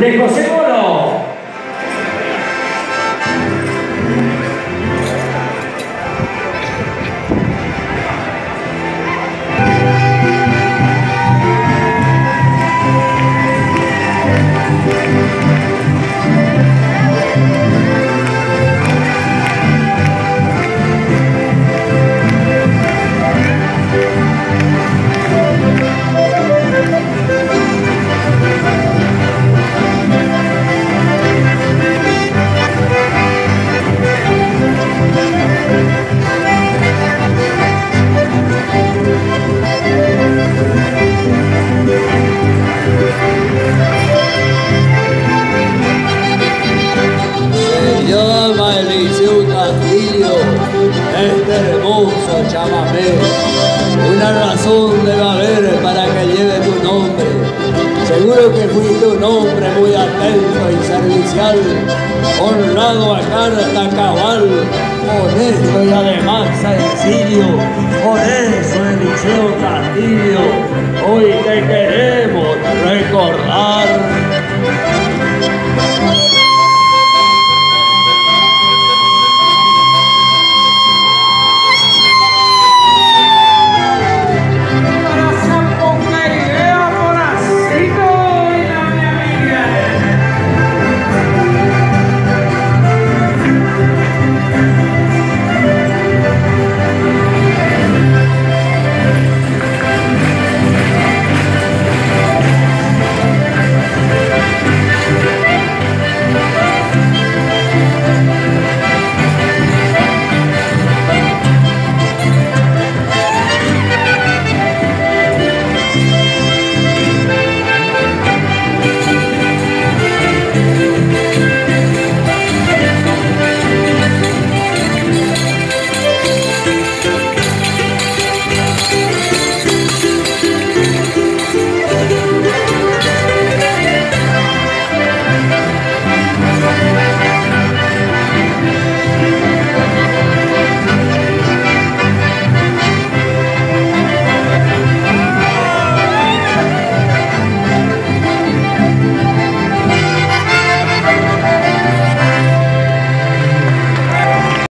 de José Este hermoso chamamé. Una razón debe haber para que lleve tu nombre. Seguro que fuiste un hombre muy atento y servicial, honrado a carta cabal, honesto y además sencillo. Por eso, Eliseo Castillo,